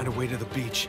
find a way to the beach.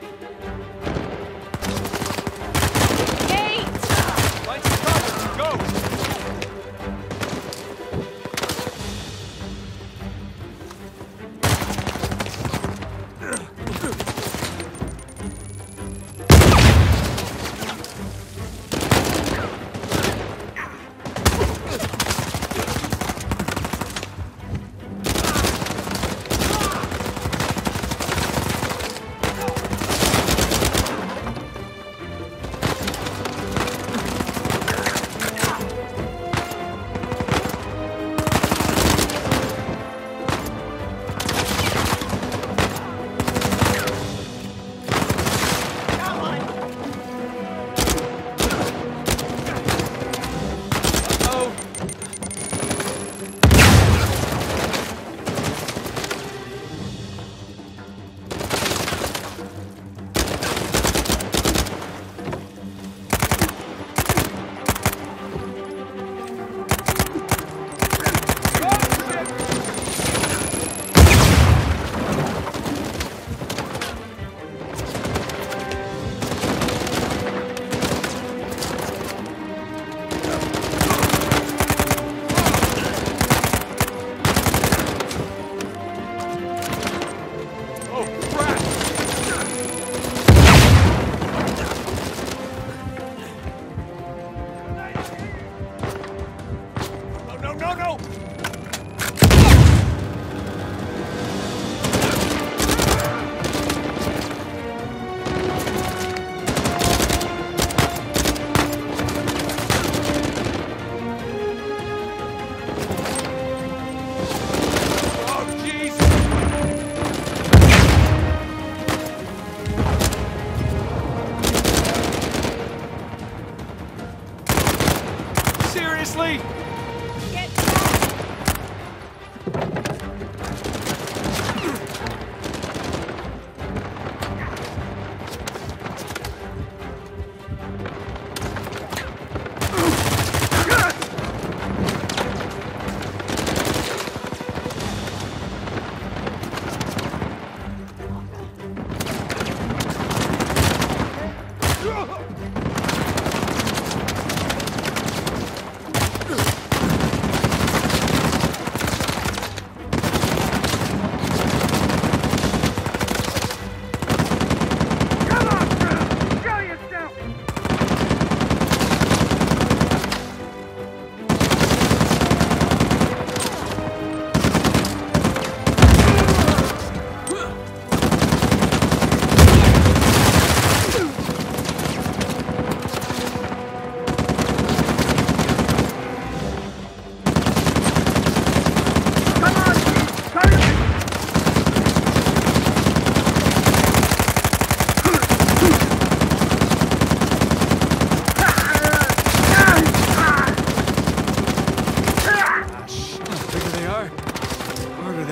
No, no! Oh! Seriously?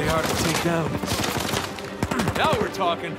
Are to take down. Now we're talking.